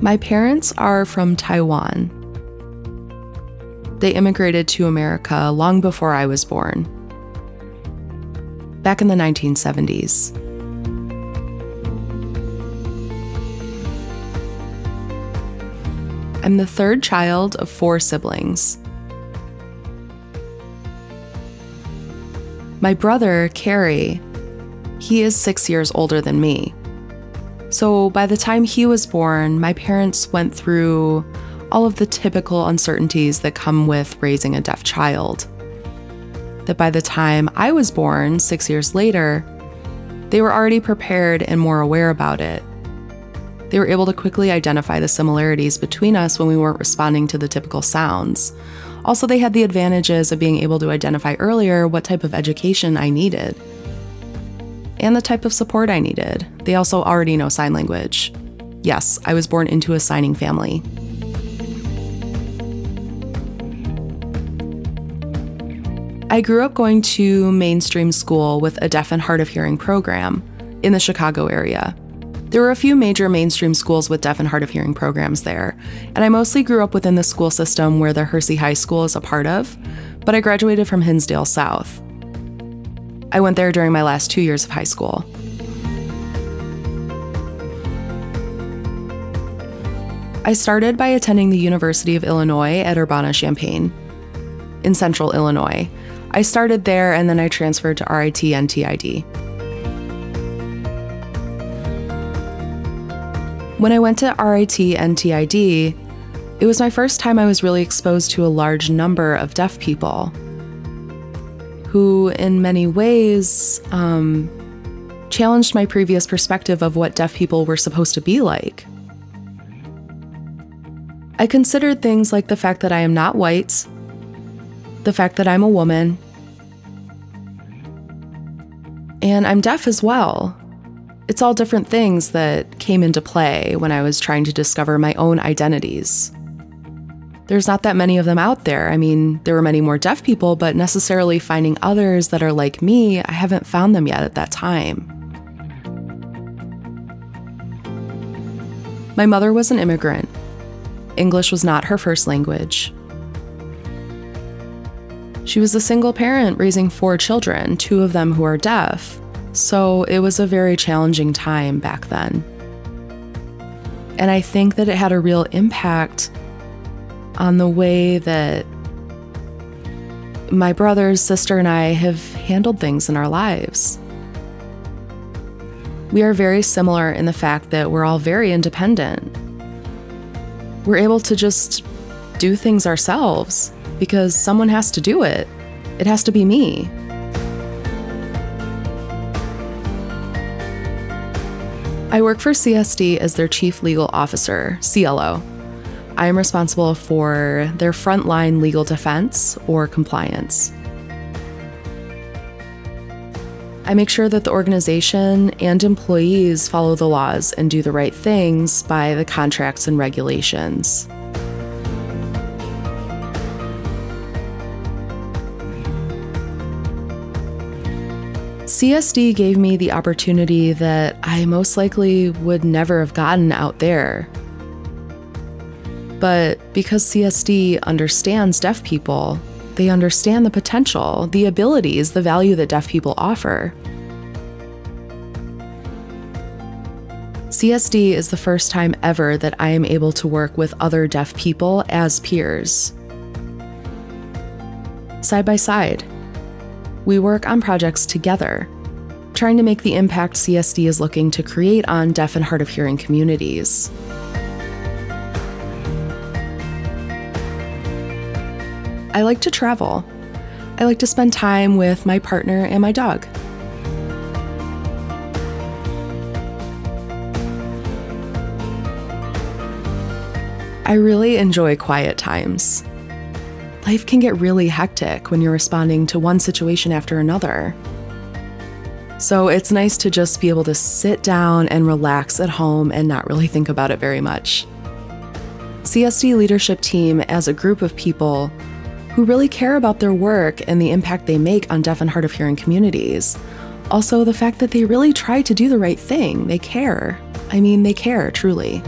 My parents are from Taiwan. They immigrated to America long before I was born, back in the 1970s. I'm the third child of four siblings. My brother, Kary, he is six years older than me. So by the time he was born, my parents went through all of the typical uncertainties that come with raising a deaf child. That by the time I was born, six years later, they were already prepared and more aware about it. They were able to quickly identify the similarities between us when we weren't responding to the typical sounds. Also, they had the advantages of being able to identify earlier what type of education I needed and the type of support I needed. They also already know sign language. Yes, I was born into a signing family. I grew up going to mainstream school with a deaf and hard of hearing program in the Chicago area. There were a few major mainstream schools with deaf and hard of hearing programs there, and I mostly grew up within the school system where the Hersey High School is a part of, but I graduated from Hinsdale South. I went there during my last two years of high school. I started by attending the University of Illinois at Urbana Champaign in central Illinois. I started there and then I transferred to RIT NTID. When I went to RIT NTID, it was my first time I was really exposed to a large number of deaf people who, in many ways, um, challenged my previous perspective of what deaf people were supposed to be like. I considered things like the fact that I am not white, the fact that I'm a woman, and I'm deaf as well. It's all different things that came into play when I was trying to discover my own identities there's not that many of them out there. I mean, there were many more deaf people, but necessarily finding others that are like me, I haven't found them yet at that time. My mother was an immigrant. English was not her first language. She was a single parent raising four children, two of them who are deaf, so it was a very challenging time back then. And I think that it had a real impact on the way that my brothers, sister, and I have handled things in our lives. We are very similar in the fact that we're all very independent. We're able to just do things ourselves because someone has to do it. It has to be me. I work for CSD as their Chief Legal Officer, CLO. I am responsible for their frontline legal defense or compliance. I make sure that the organization and employees follow the laws and do the right things by the contracts and regulations. CSD gave me the opportunity that I most likely would never have gotten out there but because CSD understands deaf people, they understand the potential, the abilities, the value that deaf people offer. CSD is the first time ever that I am able to work with other deaf people as peers. Side by side, we work on projects together, trying to make the impact CSD is looking to create on deaf and hard of hearing communities. I like to travel. I like to spend time with my partner and my dog. I really enjoy quiet times. Life can get really hectic when you're responding to one situation after another. So it's nice to just be able to sit down and relax at home and not really think about it very much. CSD leadership team as a group of people who really care about their work and the impact they make on deaf and hard of hearing communities. Also, the fact that they really try to do the right thing. They care. I mean, they care, truly.